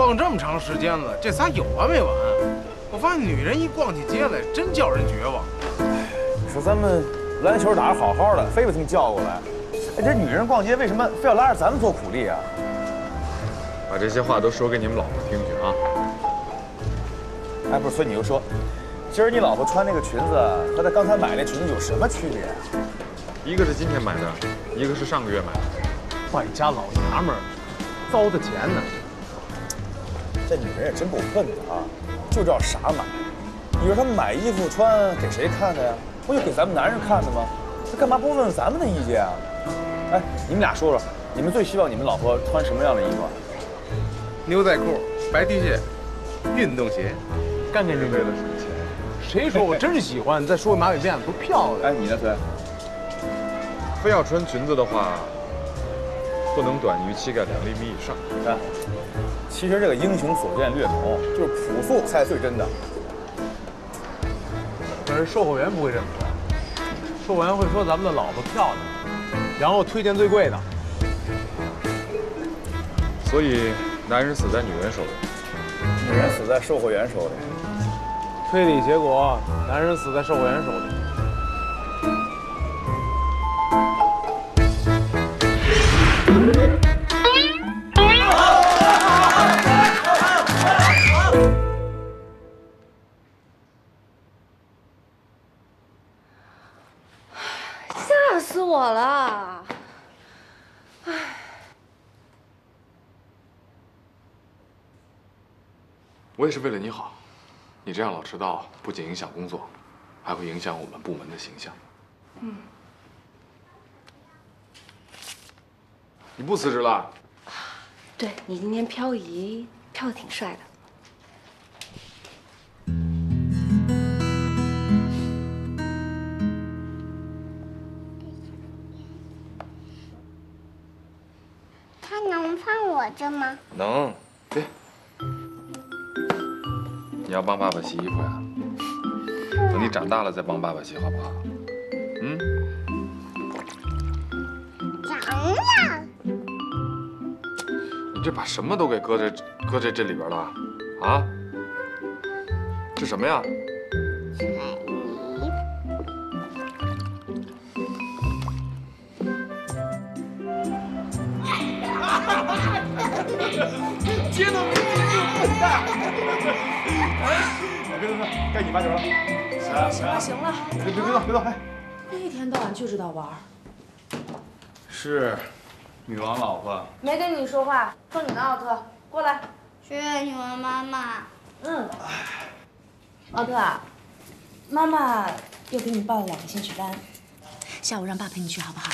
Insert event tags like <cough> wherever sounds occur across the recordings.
逛这么长时间了，这仨有完没完？我发现女人一逛起街来，真叫人绝望。你说咱们篮球打得好好的，非把他们叫过来。哎，这女人逛街为什么非要拉着咱们做苦力啊？把这些话都说给你们老婆听听啊！哎，不是，所以你就说，今儿你老婆穿那个裙子和她刚才买那裙子有什么区别啊？一个是今天买的，一个是上个月买的。败家老娘们儿，糟蹋钱呢。这女人也真够笨的啊，就知道傻买。你说她买衣服穿给谁看的呀？不就给咱们男人看的吗？她干嘛不问问咱们的意见啊？哎，你们俩说说，你们最希望你们老婆穿什么样的衣服？啊？牛仔裤、白 T 恤、运动鞋，干干净净的省钱。谁说我真是喜欢？再说马尾辫多漂亮！哎，你呢，崔？非要穿裙子的话，不能短于膝盖两厘米以上。啊，其实这个英雄所见略同，就是朴素才最真的。可是售货员不会这么说，售货员会说咱们的老婆漂亮，然后推荐最贵的。所以，男人死在女人手里，女人死在售货员手里。推理结果，男人死在售货员手里。吓我也是为了你好。你这样老迟到，不仅影响工作，还会影响我们部门的形象。嗯。你不辞职了？对你今天漂移漂的挺帅的。他能放我这吗？能。你要帮爸爸洗衣服呀？等你长大了再帮爸爸洗，好不好？嗯。长了。你这把什么都给搁在搁在这里边了？啊？这什么呀？水泥。接都没接住，笨蛋！<laughs> 别动，该你发球了。行了行了行了，别别别动别动！哎，一天到晚就知道玩。是，女王老婆。没跟你说话，说你呢，奥特，过来。是女王妈妈。嗯。奥特，妈妈又给你报了两个兴趣班，下午让爸陪你去好不好？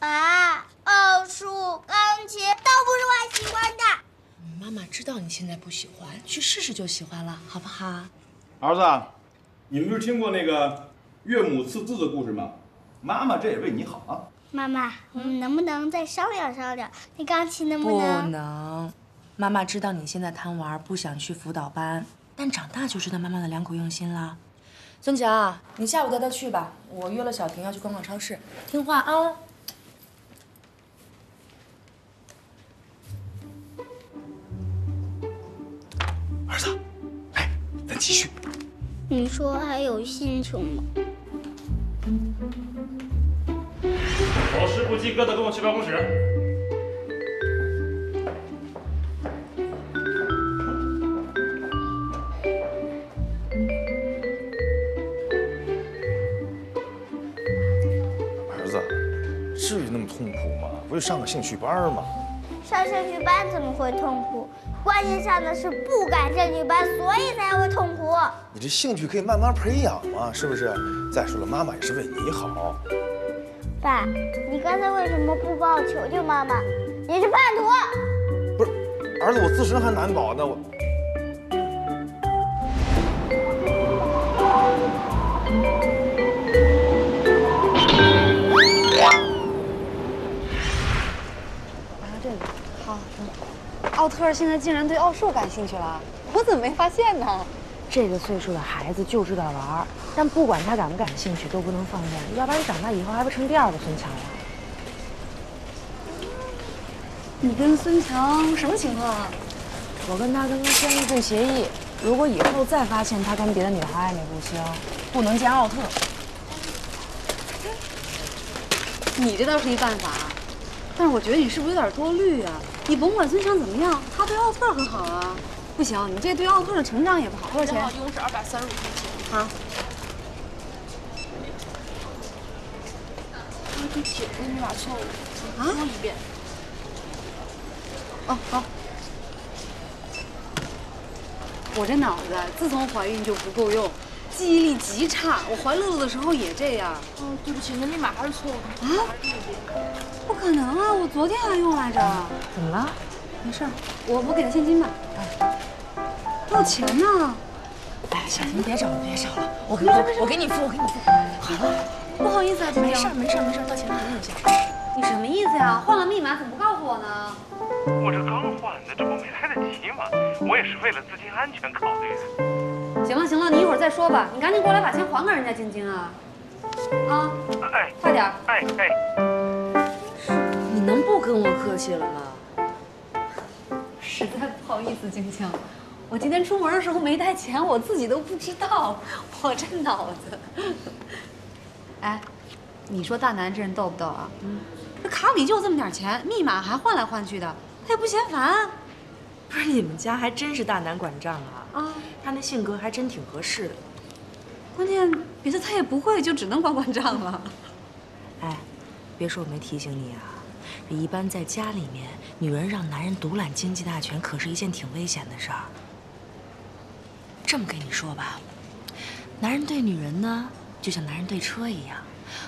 啊，奥数、钢琴都不是我喜欢的。妈妈知道你现在不喜欢，去试试就喜欢了，好不好？儿子，你们不是听过那个岳母刺字的故事吗？妈妈这也为你好啊。妈妈，我们能不能再商量商量？那钢琴能不能？不能。妈妈知道你现在贪玩，不想去辅导班，但长大就知道妈妈的良苦用心了。孙强，你下午带他去吧，我约了小婷要去逛逛超市，听话啊。儿子，哎，咱继续。你说还有心情吗？考试不及格的，跟我去办公室。儿子，至于那么痛苦吗？不就上个兴趣班吗？上兴趣班怎么会痛苦？关键上的是不赶兴趣班，所以才会痛苦。你这兴趣可以慢慢培养嘛，是不是？再说了，妈妈也是为你好。爸，你刚才为什么不帮我求求妈妈？你是叛徒！不是，儿子，我自身还难保呢，我。奥特现在竟然对奥数感兴趣了，我怎么没发现呢？这个岁数的孩子就知道玩，但不管他感不感兴趣，都不能放任，要不然长大以后还不成第二个孙强了。你跟孙强什么情况啊？我跟他刚刚签了一份协议，如果以后再发现他跟别的女孩暧昧不清，不能见奥特。你这倒是一办法，但是我觉得你是不是有点多虑啊？你甭管孙强怎么样，他对奥特很好啊。不行，你这对奥特的成长也不好。多少钱？一共是二百三十五块钱。啊。啊？说一遍。哦，好。我这脑子自从怀孕就不够用，记忆力极差。我怀乐乐的时候也这样。哦，对不起，那密码还是错误的。啊？不可能啊！我昨天还用来着。怎么了？没事，我我给他现金吧。多少钱呢？哎，小婷别找了，别找了，我给你，我给你付，我给你付。好了，不好意思啊，没事没事没事，到钱了给你一下。你什么意思呀？换了密码怎么不告诉我呢？我这刚换的，这不没来得及吗？我也是为了资金安全考虑的。行了行了，你一会儿再说吧。你赶紧过来把钱还给人家晶晶啊！啊，哎，快点！哎哎，你能不跟我客气了吗？实在不好意思，晶晶，我今天出门的时候没带钱，我自己都不知道。我这脑子……哎，你说大南这人逗不逗啊？嗯，这卡里就这么点钱，密码还换来换去的，他也不嫌烦。不是你们家还真是大男管账啊！啊，他那性格还真挺合适的。关键别的他也不会，就只能管管账了。<laughs> 哎，别说我没提醒你啊。这一般在家里面，女人让男人独揽经济大权，可是一件挺危险的事儿。这么跟你说吧，男人对女人呢，就像男人对车一样，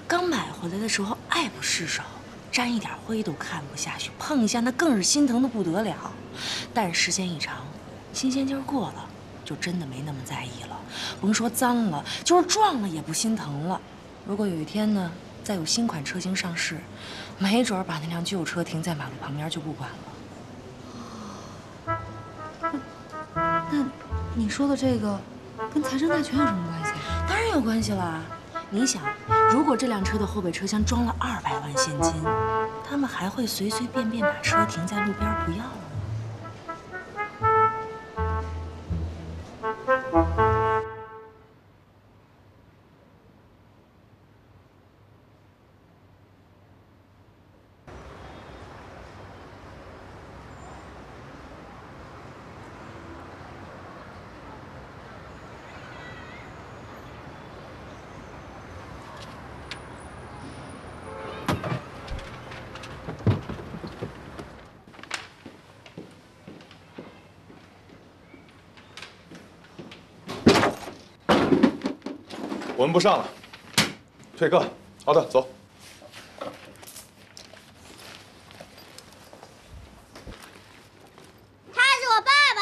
刚买回来的时候爱不释手，沾一点灰都看不下去，碰一下那更是心疼的不得了。但时间一长，新鲜劲儿过了，就真的没那么在意了。甭说脏了，就是撞了也不心疼了。如果有一天呢，再有新款车型上市，没准把那辆旧车停在马路旁边就不管了。那你说的这个，跟财政大权有什么关系？当然有关系啦。你想，如果这辆车的后备车厢装了二百万现金，他们还会随随便便把车停在路边不要吗？我们不上了，退课。好的，走。他是我爸爸。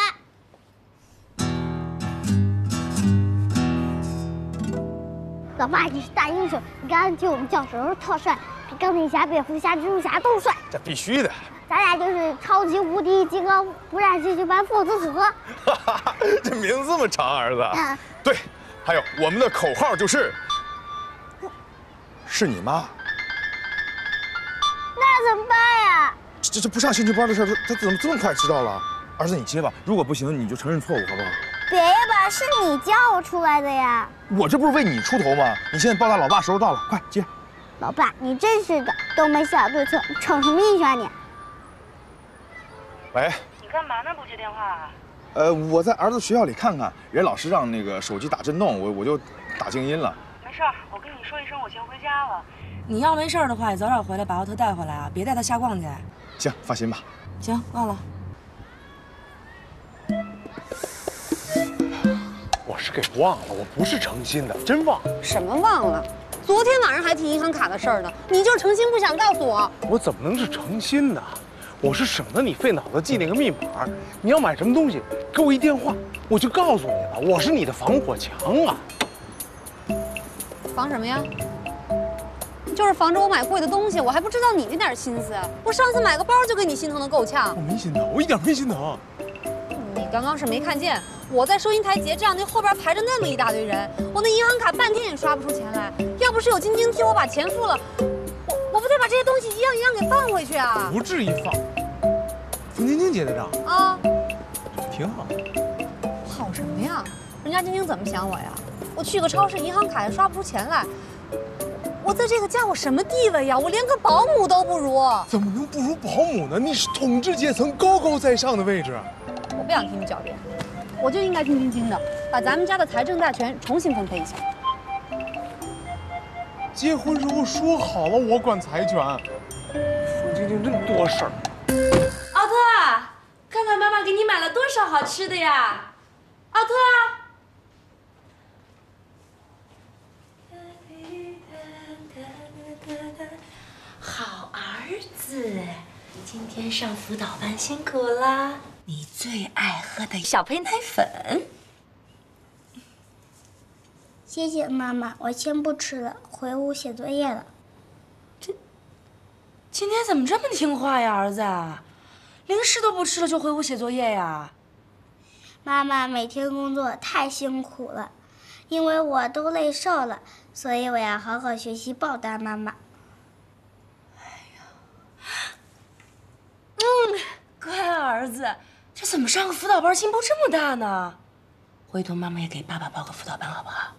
老爸，你是大英雄，你刚刚替我们叫时候特帅，比钢铁侠、蝙蝠侠、蜘蛛侠都帅。这必须的。咱俩就是超级无敌金刚不染血血班父子组合。<laughs> 这名字这么长，儿子。嗯。对，还有我们的口号就是。是你妈，那怎么办呀？这这不上兴趣班的事，他他怎么这么快知道了？儿子，你接吧，如果不行，你就承认错误，好不好？别吧，是你叫我出来的呀。我这不是为你出头吗？你现在报答老爸时候到了，快接。老爸，你真是的，都没想好对策，你逞什么英雄啊你？喂。你干嘛呢？不接电话啊？呃，我在儿子学校里看看，人老师让那个手机打震动，我我就打静音了。没事儿，我跟你说一声，我先回家了。你要没事儿的话，也早点回来把奥特带回来啊，别带他瞎逛去。行，放心吧。行，忘了。我是给忘了，我不是诚心的，真忘了。什么忘了？昨天晚上还提银行卡的事儿呢，你就是诚心不想告诉我。我怎么能是诚心呢？我是省得你费脑子记那个密码。你要买什么东西，给我一电话，我就告诉你了。我是你的防火墙啊。防什么呀？就是防着我买贵的东西，我还不知道你那点心思。我上次买个包就给你心疼的够呛。我没心疼，我一点没心疼。你刚刚是没看见，我在收银台结账，那后边排着那么一大堆人，我那银行卡半天也刷不出钱来。要不是有晶晶替我把钱付了，我我不得把这些东西一样一样给放回去啊？不至于放，冯晶晶结的账，啊，挺好。好什么呀？人家晶晶怎么想我呀？我去个超市，银行卡也刷不出钱来。我在这个家我什么地位呀？我连个保姆都不如。怎么能不如保姆呢？你是统治阶层高高在上的位置。我不想听你狡辩，我就应该听晶晶的，把咱们家的财政大权重新分配一下。结婚时候说好了，我管财权。冯晶晶真多事儿。少好吃的呀！奥特，好儿子，今天上辅导班辛苦啦！你最爱喝的小胚奶粉。谢谢妈妈，我先不吃了，回屋写作业了。这今天怎么这么听话呀，儿子？零食都不吃了就回屋写作业呀？妈妈每天工作太辛苦了，因为我都累瘦了，所以我要好好学习报答妈妈。嗯，乖儿子，这怎么上个辅导班进步这么大呢？回头妈妈也给爸爸报个辅导班好不好？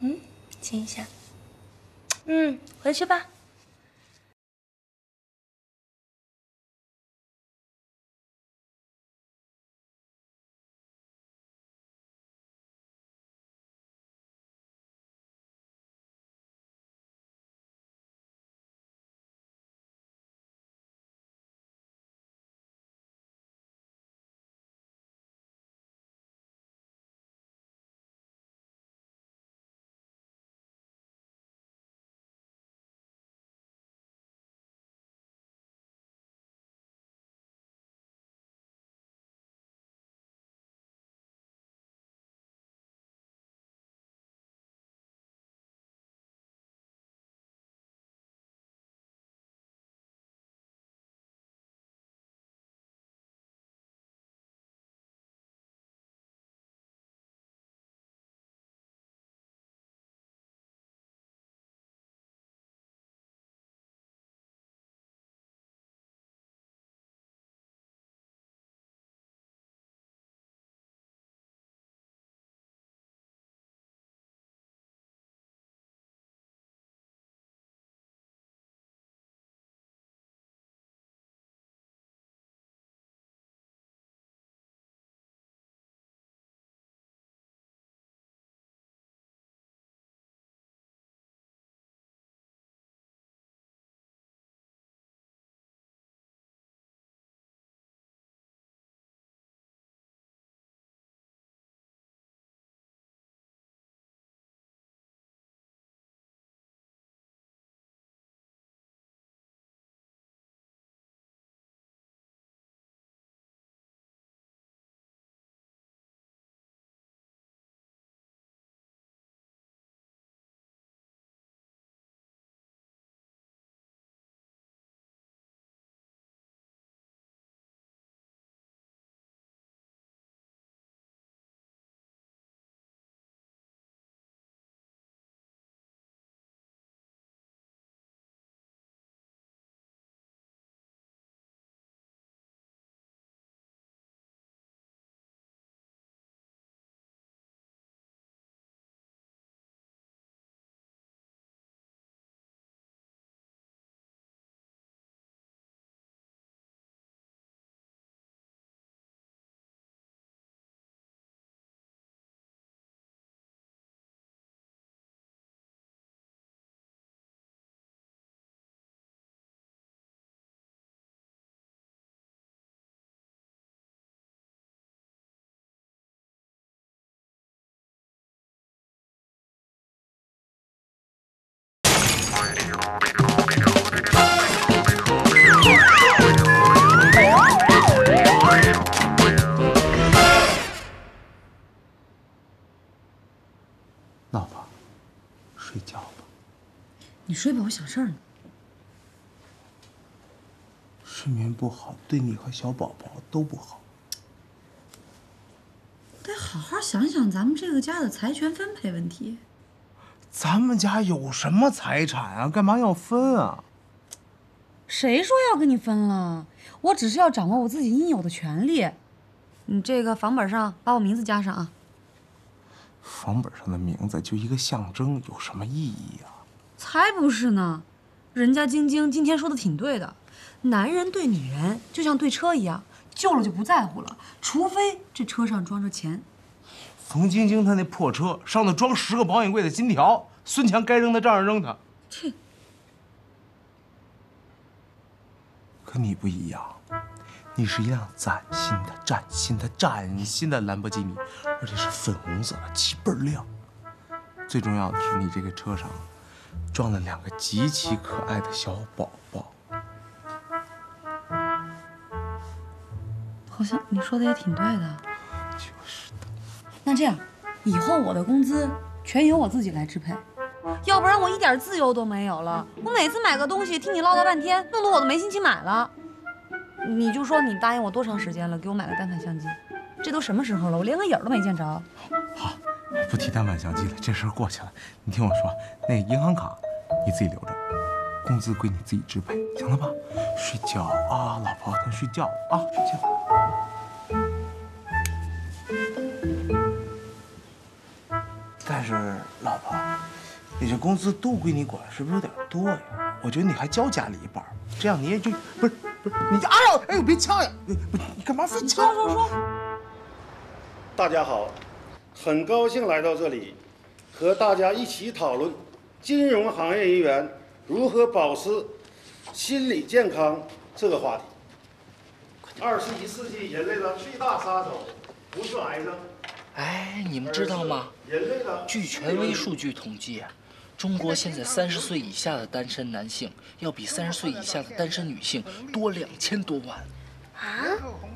嗯，亲一下。嗯，回去吧。你睡吧，我想事儿呢。睡眠不好对你和小宝宝都不好。得好好想想咱们这个家的财权分配问题。咱们家有什么财产啊？干嘛要分啊？谁说要跟你分了？我只是要掌握我自己应有的权利。你这个房本上把我名字加上啊。房本上的名字就一个象征，有什么意义啊？才不是呢，人家晶晶今天说的挺对的，男人对女人就像对车一样，旧了就不在乎了，除非这车上装着钱。冯晶晶她那破车上头装十个保险柜的金条，孙强该扔的照样扔他。切，可你不一样，你是一辆崭新的、崭新的、崭新的兰博基尼，而且是粉红色的，漆倍儿亮。最重要的是，你这个车上装了两个极其可爱的小宝宝。好像你说的也挺对的。就是的。那这样，以后我的工资全由我自己来支配，要不然我一点自由都没有了。我每次买个东西听你唠叨半天，弄得我都没心情买了。你就说你答应我多长时间了，给我买个单反相机？这都什么时候了，我连个影儿都没见着。好，不提单反相机了，这事儿过去了。你听我说，那银行卡你自己留着，工资归你自己支配，行了吧？睡觉啊，老婆，快睡觉啊，睡觉。但是，老婆，你这工资都归你管，是不是有点多呀？我觉得你还交家里一半，这样你也就不是不是你哎呦哎呦别呛呀！你你干嘛非呛？说说。大家好，很高兴来到这里，和大家一起讨论金融行业人员如何保持心理健康这个话题。二十一世纪人类的最大杀手不是癌症，哎，你们知道吗？人类的据权威数据统计，中国现在三十岁以下的单身男性要比三十岁以下的单身女性多两千多万。啊，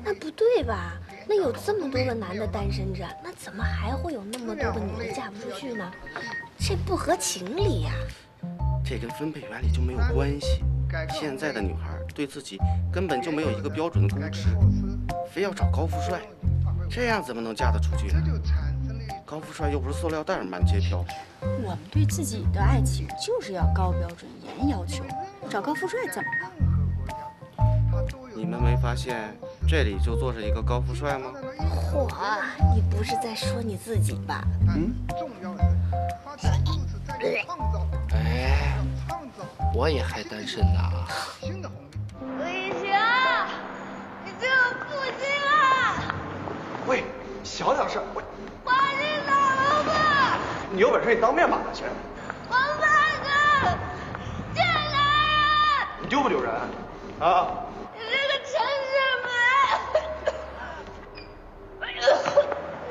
那不对吧？那有这么多的男的单身着，那怎么还会有那么多的女的嫁不出去呢？这不合情理呀、这跟分配原理就没有关系。现在的女孩对自己根本就没有一个标准的估值，非要找高富帅，这样怎么能嫁得出去呢？高富帅又不是塑料袋满街飘。我们对自己的爱情就是要高标准、严要求，找高富帅怎么了？你们没发现这里就坐着一个高富帅吗？嚯，你不是在说你自己吧？嗯。哎，我也还单身呢。李行，你是我父亲啊！喂，小点声，喂，把你老婆！你有本事你当面骂他去。王八哥，贱男人！你丢不丢人？啊？你这个陈世美！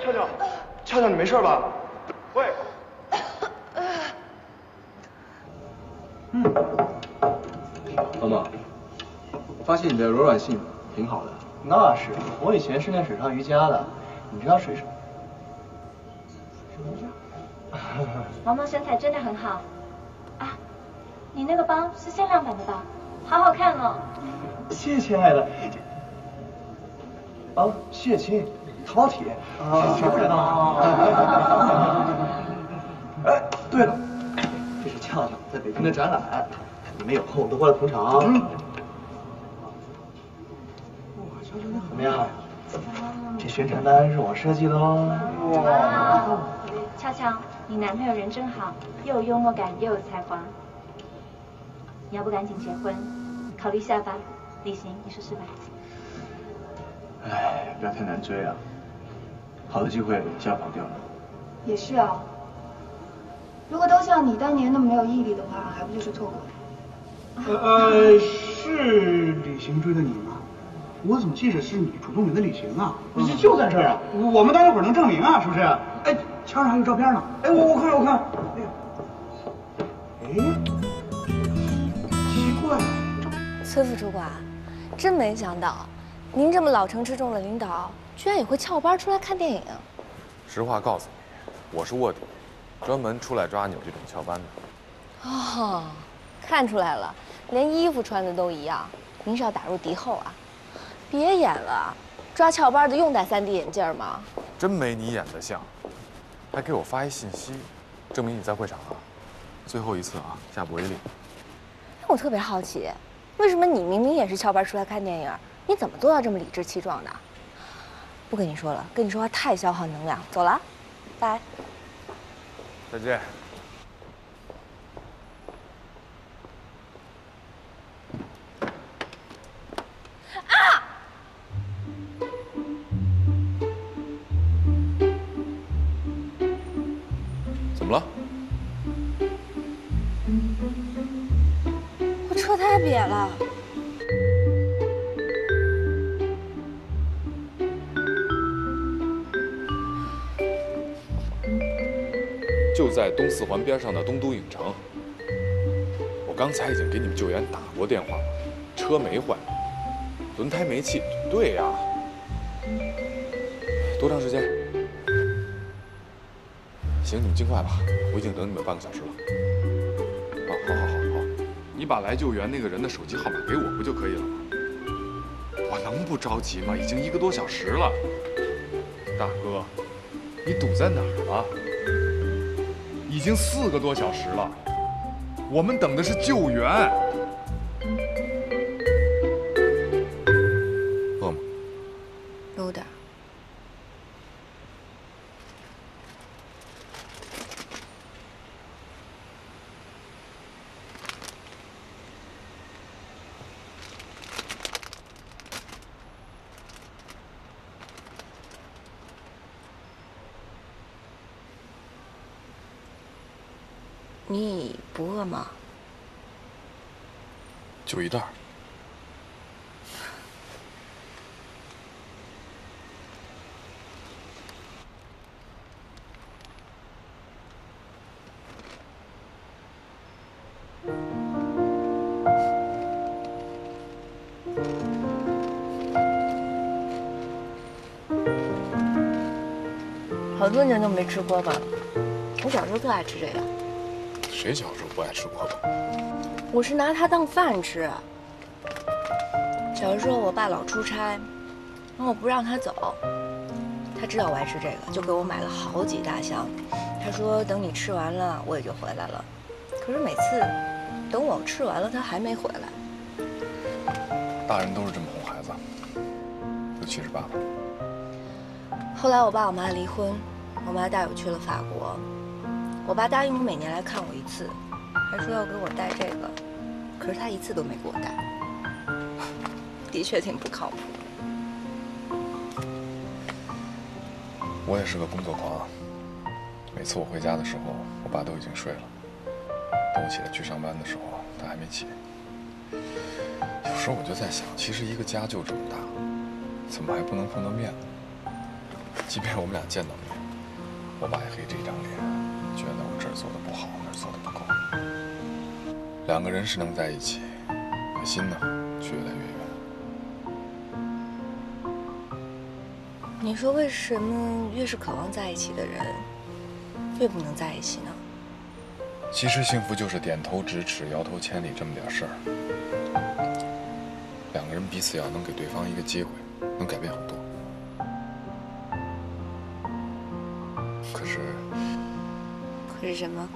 俏俏，俏俏，你没事吧？喂。妈妈，我发现你的柔软性挺好的。那是，我以前是练水上瑜伽的，你知道水手？毛毛身材真的很好啊！你那个包是限量版的吧？好好看哦。谢谢亲爱的。啊，谢亲，淘宝体。啊，谁不知道？<laughs> 哎，对了，这是俏俏在北京的展览，你们有空都过来捧场。嗯。怎么样？这宣传单是我设计的哦。哇！俏俏，你男朋友人真好，又有幽默感，又有才华。你要不赶紧结婚，考虑一下吧。李行，你说是吧？哎，不要太难追啊，好的机会一下跑掉了。也是啊，如果都像你当年那么没有毅力的话，还不就是错过？呃呃，是李行追的你吗？我怎么记着是你主动给的旅行啊？就就在这儿啊！我们待会儿能证明啊，是不是？哎，墙上还有照片呢。哎，我我看我看。哎，奇怪，崔副主管，真没想到，您这么老成持重的领导，居然也会翘班出来看电影。实话告诉你，我是卧底，专门出来抓你们这种翘班的。哦，看出来了，连衣服穿的都一样，您是要打入敌后啊？别演了，抓翘班的用戴 3D 眼镜吗？真没你演的像，还给我发一信息，证明你在会场啊。最后一次啊，下不为例。我特别好奇，为什么你明明也是翘班出来看电影，你怎么做到这么理直气壮的？不跟你说了，跟你说话太消耗能量。走了，拜。再见。怎么了？车胎瘪了。就在东四环边上的东都影城。我刚才已经给你们救援打过电话了，车没坏，轮胎没气。对呀。多长时间？行，你们尽快吧，我已经等你们半个小时了。你把来救援那个人的手机号码给我不就可以了吗？我能不着急吗？已经一个多小时了。大哥，你堵在哪儿了？已经四个多小时了，我们等的是救援。多年都没吃锅巴了。我小时候特爱吃这个。谁小时候不爱吃锅巴？我是拿它当饭吃。小时候我爸老出差，然后我不让他走，他知道我爱吃这个，就给我买了好几大箱。他说等你吃完了，我也就回来了。可是每次等我吃完了，他还没回来。大人都是这么哄孩子，尤其是爸爸。后来我爸我妈离婚，我妈带我去了法国。我爸答应我每年来看我一次，还说要给我带这个，可是他一次都没给我带，<laughs> 的确挺不靠谱。我也是个工作狂，每次我回家的时候，我爸都已经睡了。等我起来去上班的时候，他还没起。有时候我就在想，其实一个家就这么大，怎么还不能碰到面呢？即便我们俩见到面，我爸也黑着一张脸。觉得我这儿做的不好，那儿做的不够。两个人是能在一起，可心呢，却越来越远。你说为什么越是渴望在一起的人，越不能在一起呢？其实幸福就是点头咫尺、摇头千里这么点事儿。两个人彼此要能给对方一个机会，能改变很多。什么？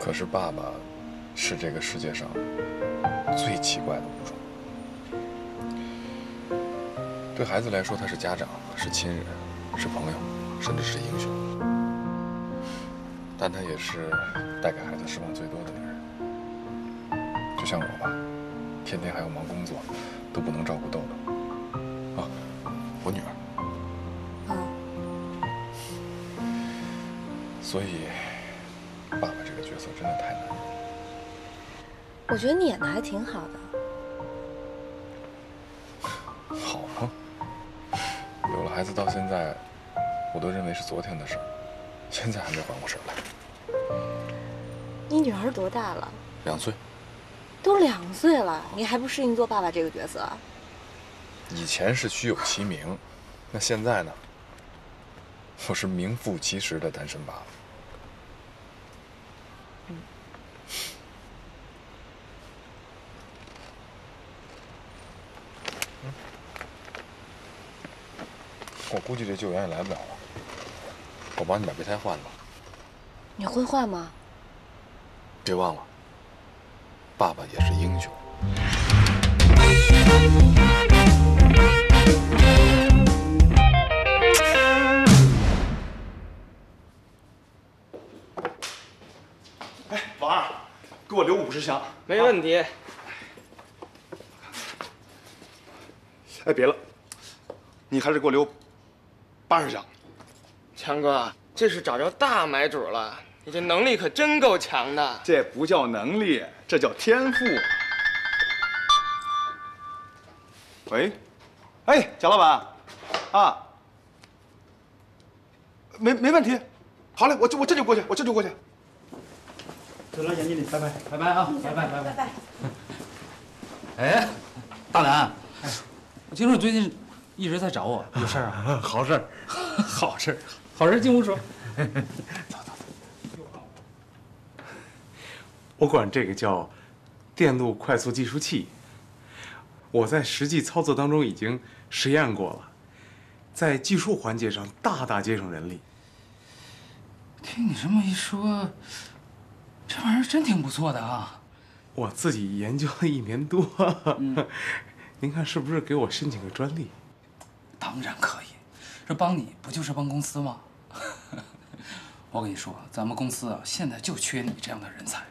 可是爸爸是这个世界上最奇怪的物种。对孩子来说，他是家长，是亲人，是朋友，甚至是英雄。但他也是带给孩子失望最多的女人。就像我吧，天天还要忙工作，都不能照顾豆豆。所以，爸爸这个角色真的太难了。我觉得你演的还挺好的。<laughs> 好吗？有了孩子到现在，我都认为是昨天的事儿，现在还没缓过神来。你女儿多大了？两岁。都两岁了，你还不适应做爸爸这个角色？以前是虚有其名，那现在呢？我是名副其实的单身爸爸。我估计这救援也来不了了。我帮你把备胎换了。你会换吗？别忘了，爸爸也是英雄。问题。哎，别了，你还是给我留八十箱。强哥，这是找着大买主了，你这能力可真够强的。这不叫能力，这叫天赋。喂，哎，贾老板，啊，没没问题，好嘞，我这我这就过去，我这就过去。走了，杨经理，拜拜，拜拜啊，拜拜拜拜拜。哎，大南，我听说你最近一直在找我，有事儿啊？<laughs> <laughs> 好事儿，好事儿，好事儿进屋说。<laughs> 走走走我管这个叫电路快速计数器。我在实际操作当中已经实验过了，在计数环节上大大节省人力。听你这么一说，这玩意儿真挺不错的啊！我自己研究了一年多，<laughs> 您看是不是给我申请个专利？当然可以，这帮你不就是帮公司吗？<laughs> 我跟你说，咱们公司啊，现在就缺你这样的人才。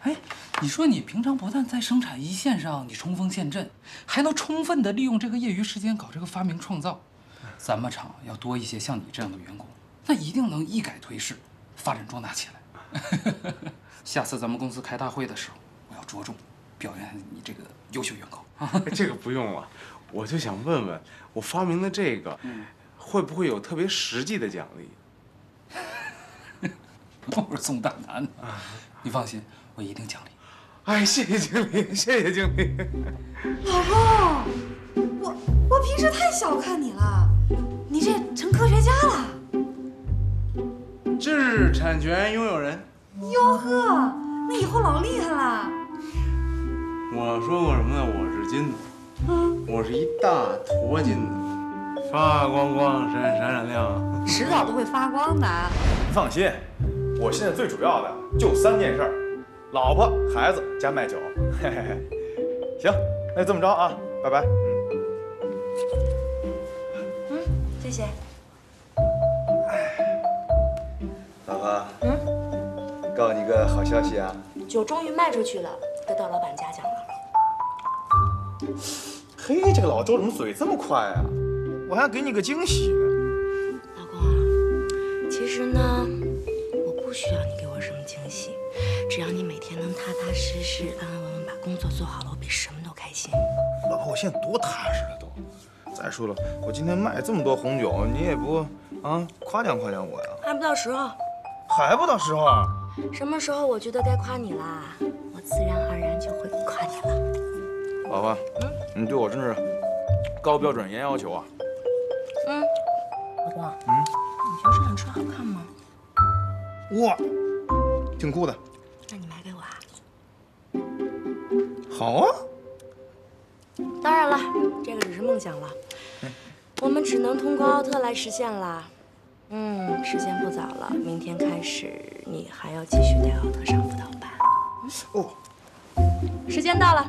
哎，你说你平常不但在生产一线上你冲锋陷阵，还能充分的利用这个业余时间搞这个发明创造。咱们厂要多一些像你这样的员工，那一定能一改颓势，发展壮大起来。<laughs> 下次咱们公司开大会的时候，我要着重表扬你这个优秀员工。<laughs> 这个不用了，我就想问问，我发明的这个，会不会有特别实际的奖励？<laughs> 我是送大南，你放心。我一定奖励。哎，谢谢经理，谢谢经理。老公，我我平时太小看你了，你这成科学家了。知识产权拥有人。哟呵，那以后老厉害了。我说过什么呢？我是金子，嗯，我是一大坨金子，发光光，闪闪闪亮，迟早都会发光的。你放心，我现在最主要的就三件事。老婆、孩子加卖酒，嘿嘿嘿，行，那就这么着啊，拜拜。嗯，谢谢。老婆，嗯，告诉你个好消息啊，酒终于卖出去了，得到老板嘉奖了。嘿，这个老周怎么嘴这么快啊？我还要给你个惊喜呢。老公啊，其实呢，我不需要你给我什么惊喜。只要你每天能踏踏实实、安安稳稳把工作做好了，我比什么都开心。老婆，我现在多踏实了都。再说了，我今天卖这么多红酒，你也不啊夸奖夸奖我呀？还不到时候。还不到时候啊？什么时候我觉得该夸你了，我自然而然就会夸你了。老婆，嗯，你对我真是高标准严要求啊。嗯，老公，嗯，你觉得这辆车好看吗？哇，挺酷的。那你买给我啊好啊！当然了，这个只是梦想了，我们只能通过奥特来实现了。嗯，时间不早了，明天开始你还要继续带奥特上辅导班。哦，时间到了，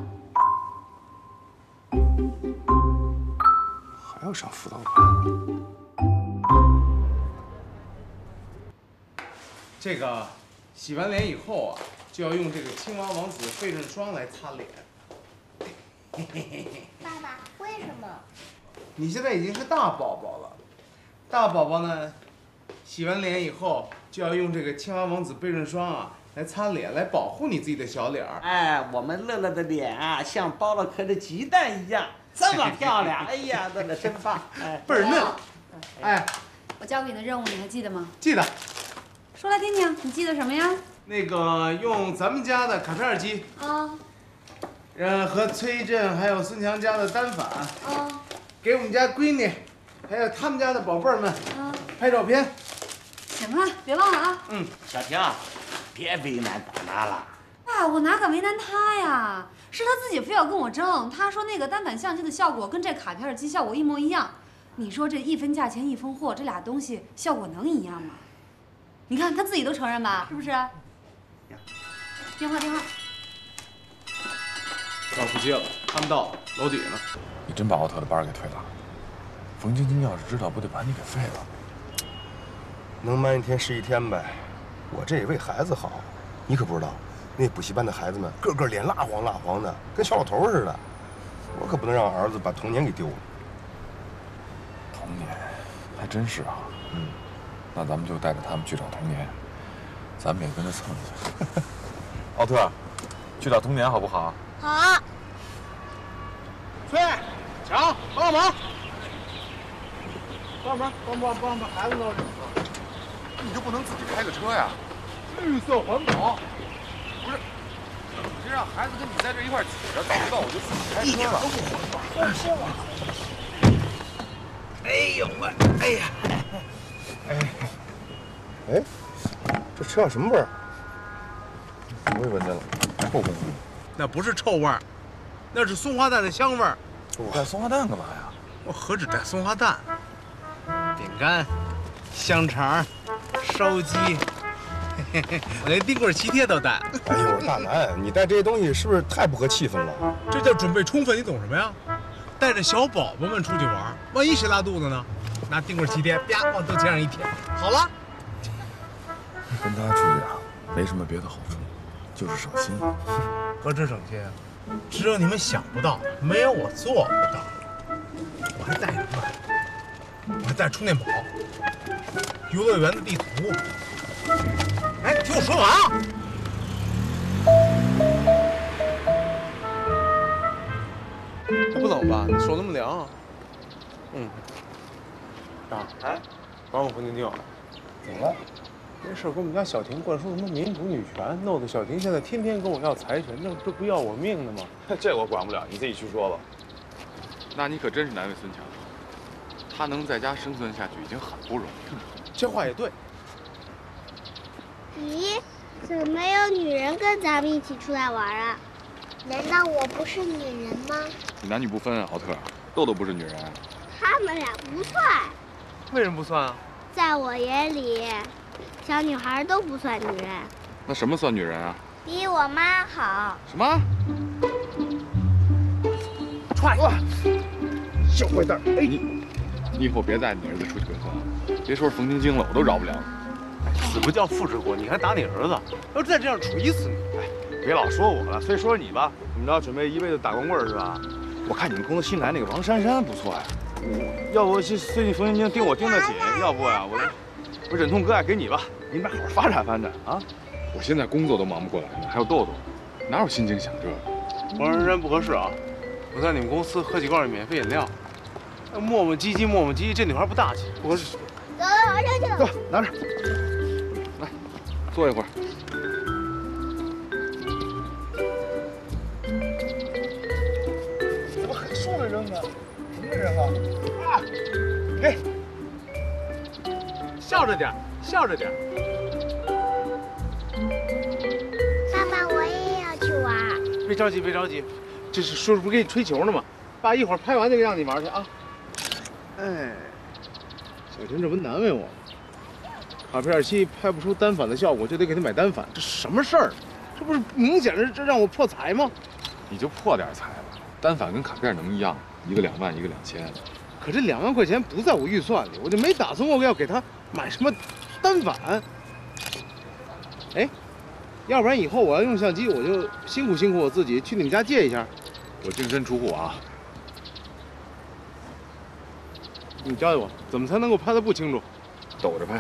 还要上辅导班？这个洗完脸以后啊。就要用这个青蛙王子倍润霜来擦脸。<laughs> 爸爸，为什么？你现在已经是大宝宝了，大宝宝呢，洗完脸以后就要用这个青蛙王子倍润霜啊来擦脸，来保护你自己的小脸儿。哎，我们乐乐的脸啊，像剥了壳的鸡蛋一样，这么漂亮。哎呀，乐乐真棒，哎，倍儿嫩。哎，我交给你的任务你还记得吗？记得。说来听听，你记得什么呀？那个用咱们家的卡片机啊，嗯，和崔振还有孙强家的单反啊，给我们家闺女，还有他们家的宝贝儿们啊拍照片。行了，别忘了啊。嗯，小婷，别为难大拿了。爸，我哪敢为难他呀？是他自己非要跟我争，他说那个单反相机的效果跟这卡片机效果一模一样。你说这一分价钱一分货，这俩东西效果能一样吗？你看他自己都承认吧，是不是？电话电话，老不接了，他们到了，楼底下呢。你真把奥特的班给退了？冯晶晶要是知道，不得把你给废了？能瞒一天是一天呗，我这也为孩子好，你可不知道，那补习班的孩子们个个脸蜡黄蜡黄的，跟小老头似的。我可不能让儿子把童年给丢了。童年，还真是啊。嗯，那咱们就带着他们去找童年，咱们也跟着蹭一下。<laughs> 奥特，去找童年好不好？好。崔、强，帮帮忙，帮忙，帮帮帮把孩子弄上。你就不能自己开个车呀？绿色环保。不是，谁让孩子跟你在这一块挤着，早知道我就自己开车了。放心吧。哎呦喂，哎呀，哎，哎，这车上什么味儿？我也闻见了，臭烘烘的。那不是臭味儿，那是松花蛋的香味儿。我带松花蛋干嘛呀？我何止带松花蛋，饼干、香肠、烧鸡，嘿嘿嘿，我连冰棍喜帖都带。哎呦，大南，你带这些东西是不是太不合气氛了？这叫准备充分，你懂什么呀？带着小宝宝们出去玩，万一谁拉肚子呢？拿冰棍喜帖，啪往肚脐上一贴，好了。跟他出去啊，没什么别的好处，就是省心。何止省心啊？只有你们想不到，没有我做不到。我还带什么？我还带充电宝，游乐园的地图。哎，听我说完啊！这不冷吧？你手那么凉。嗯。啊？哎，管我胡婷婷。怎么了？没事，给我们家小婷灌输什么民主女权，弄得小婷现在天天跟我要财权，那这不要我命呢吗？<laughs> 这我管不了，你自己去说吧。那你可真是难为孙强，他能在家生存下去已经很不容易了。这话也对。咦，怎么没有女人跟咱们一起出来玩啊？难道我不是女人吗？你男女不分啊，奥特。豆豆不是女人。他们俩不算。为什么不算啊？在我眼里，小女孩都不算女人。那什么算女人啊？比我妈好。什么？踹！小坏蛋！哎，你你以后别带你儿子出去鬼混了，别说是冯晶晶了，我都饶不了你。死不叫父之过，你还打你儿子？要再这样，锤死你！哎，别老说我了，非说你吧。怎么着，准备一辈子打光棍是吧？我看你们公司新来那个王珊珊不错呀，要不最近冯晶晶盯我盯得紧，要不呀，我我忍痛割爱给你吧，你们俩好好发展发展啊！我现在工作都忙不过来呢，还有豆豆，哪有心情想这个？王珊珊不合适啊！我在你们公司喝几罐免费饮料，磨磨唧唧磨磨唧唧，这女孩不大气，不合适。走，我上去了。走，拿着。来，坐一会儿。怎么还竖着扔呢？什么人啊？啊！给。笑着点，笑着点。爸爸，我也要去玩。别着急，别着急，这是叔叔不给你吹球呢吗？爸一会儿拍完就让你玩去啊。哎，小婷这不难为我吗？卡片七拍不出单反的效果，就得给他买单反，这什么事儿？这不是明显是这让我破财吗？你就破点财吧，单反跟卡片能一样？一个两万，一个两千。可这两万块钱不在我预算里，我就没打算过要给他买什么单反。哎，要不然以后我要用相机，我就辛苦辛苦我自己去你们家借一下。我净身出户啊！你教教我，怎么才能够拍得不清楚？抖着拍。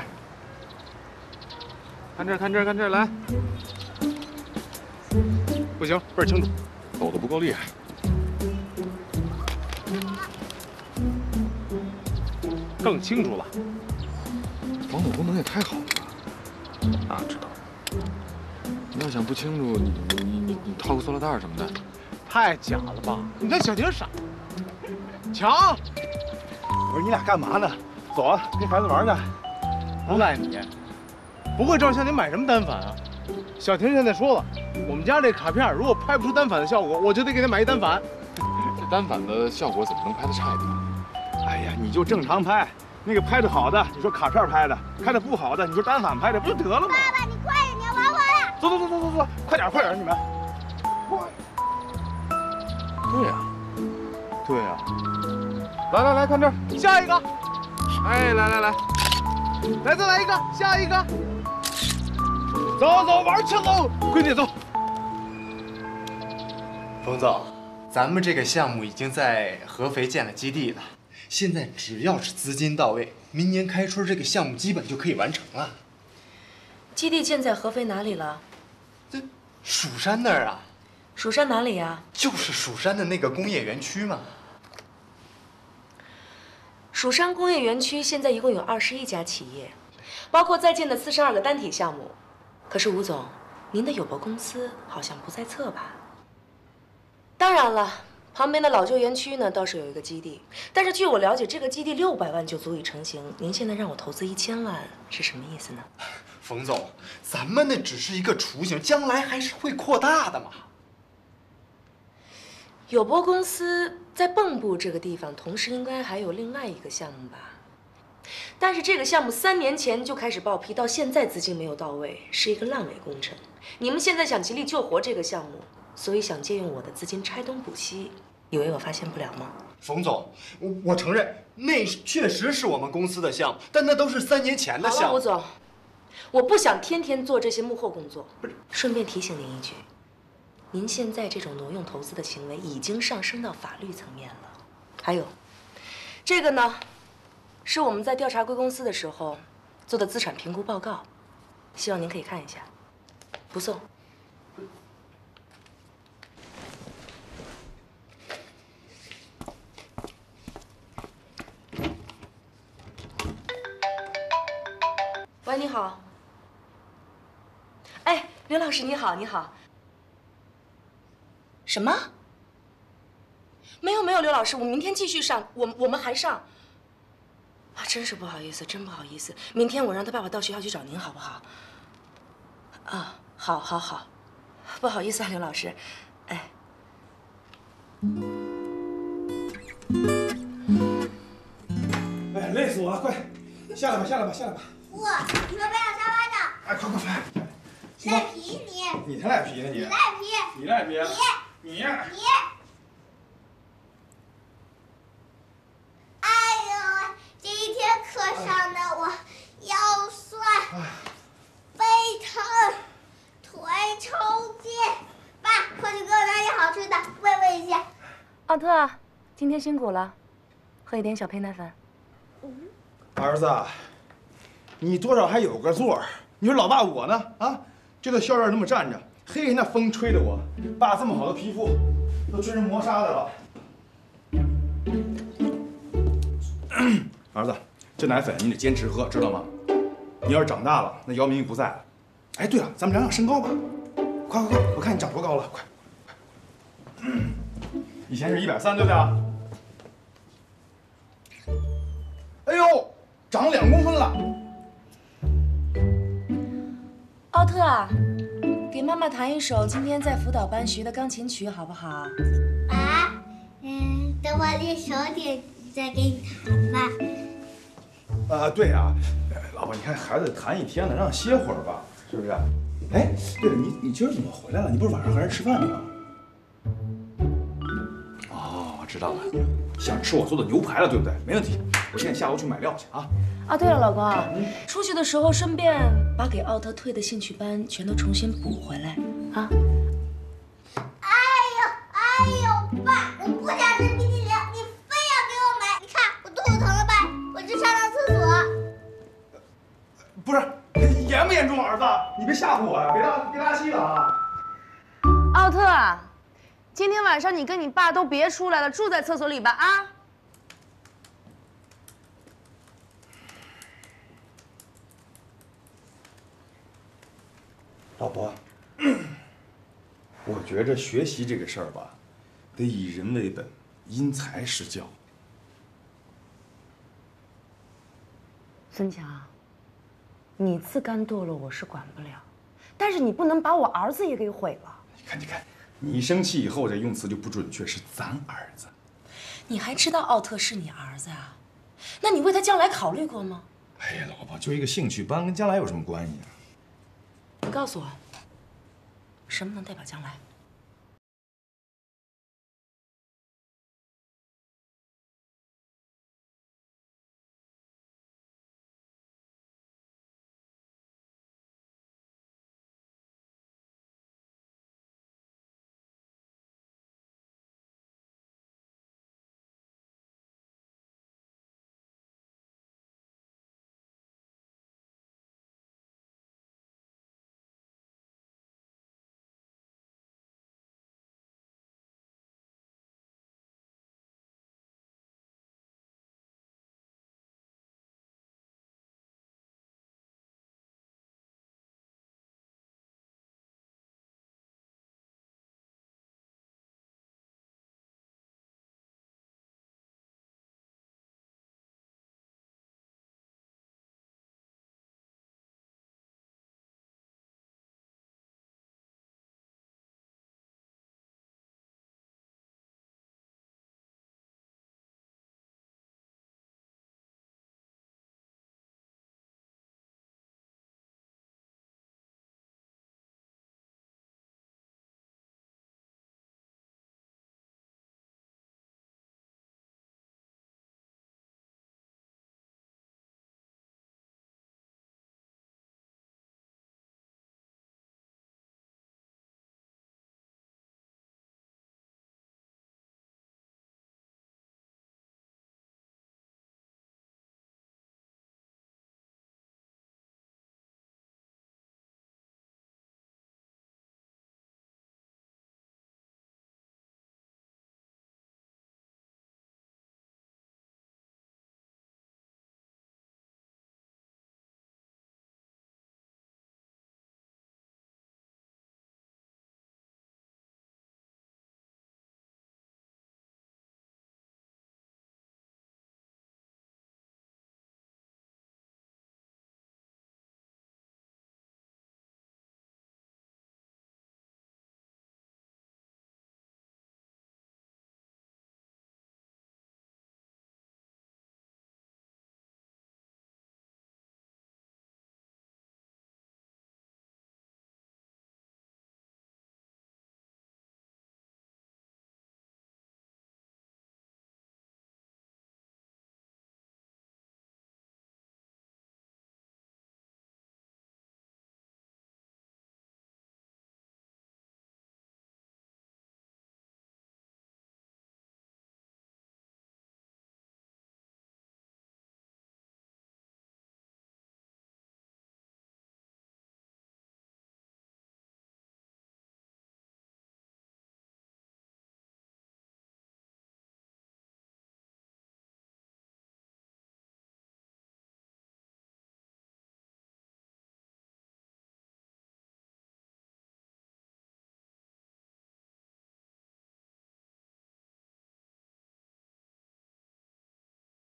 看这儿，看这儿，看这儿，来。不行，倍儿清楚。抖得不够厉害。更清楚了。防抖功能也太好了吧？哪知道。你要想不清楚，你你你你套个塑料袋什么的。太假了吧？你看小婷傻。强，我说你俩干嘛呢？走啊，跟孩子玩去。不赖你，不会照相，你买什么单反啊？小婷现在说了，我们家这卡片如果拍不出单反的效果，我就得给她买一单反。<laughs> 这单反的效果怎么能拍得差一点？哎呀，你就正常拍，那个拍的好的，你说卡片拍的；拍的不好的，你说单反拍的，不就得了吗？爸爸，你快点，你要玩完了。走走走走走走，快点快点，你们。对呀，对呀。来来来看这儿，下一个。哎，来来来，来再来一个，下一个。走走玩去喽，闺女走。冯总，咱们这个项目已经在合肥建了基地了，现在只要是资金到位，明年开春这个项目基本就可以完成了。基地建在合肥哪里了？这蜀山那儿啊，蜀山哪里呀？就是蜀山的那个工业园区嘛。蜀山工业园区现在一共有二十一家企业，包括在建的四十二个单体项目。可是吴总，您的友博公司好像不在册吧？当然了，旁边的老旧园区呢倒是有一个基地，但是据我了解，这个基地六百万就足以成型。您现在让我投资一千万，是什么意思呢？冯总，咱们那只是一个雏形，将来还是会扩大的嘛。友博公司在蚌埠这个地方，同时应该还有另外一个项目吧？但是这个项目三年前就开始报批，到现在资金没有到位，是一个烂尾工程。你们现在想极力救活这个项目，所以想借用我的资金拆东补西，以为我发现不了吗？冯总，我我承认那确实是我们公司的项目，但那都是三年前的项目。吴总，我不想天天做这些幕后工作。不是，顺便提醒您一句，您现在这种挪用投资的行为已经上升到法律层面了。还有，这个呢，是我们在调查贵公司的时候做的资产评估报告，希望您可以看一下。不送。喂，你好。哎，刘老师，你好，你好。什么？没有没有，刘老师，我明天继续上，我我们还上。啊，真是不好意思，真不好意思。明天我让他爸爸到学校去找您，好不好？啊，好，好，好。不好意思啊，刘老师。哎，哎，累死我了！快下来吧，下来吧，下来吧！哇，你们不要沙发的。哎，快快快！赖皮你！你才赖皮呢你！你赖皮！你赖皮！你你呀！你！哎呦，这一天课上的我腰酸、背疼、腿抽筋。爸，快去给我拿点好吃的，慰慰一下。奥特，今天辛苦了，喝一点小胚奶粉。儿子，你多少还有个座儿。你说老爸我呢？啊，就在校院那么站着，嘿，那风吹的我，爸这么好的皮肤，都吹成磨砂的了。<clears throat> 儿子，这奶粉你得坚持喝，知道吗？你要是长大了，那姚明不在了。哎，对了，咱们量量身高吧。快快快，我看你长多高了，快！快 <clears throat> 以前是一百三，对不对？哎呦，长两公分了。奥特啊，给妈妈弹一首今天在辅导班学的钢琴曲，好不好？啊，嗯，等我练熟点再给你弹吧。啊，对啊，老婆，你看孩子弹一天了，让歇会儿吧，是不是？哎，对了，你你今儿怎么回来了？你不是晚上和人吃饭去吗？知道了，想吃我做的牛排了，对不对？没问题，我现在下楼去买料去啊。啊，对了，老公啊，出去的时候顺便把给奥特退的兴趣班全都重新补回来啊。哎呦哎呦，爸，我不想吃冰激凌，你非要给我买。你看我肚子疼了吧？我去上趟厕所。不是，严不严重啊，儿子？你别吓唬我呀，别拉别拉稀了啊！奥特，今天晚上你跟你爸都别出来了，住在厕所里吧啊。老婆，<clears throat> 我觉着学习这个事儿吧，得以人为本，因材施教。孙强，你自甘堕落我是管不了，但是你不能把我儿子也给毁了。你看，你看，你生气以后这用词就不准确，是咱儿子。你还知道奥特是你儿子啊？那你为他将来考虑过吗？哎呀，老婆，就一个兴趣班，跟将来有什么关系啊？你告诉我，什么能代表将来？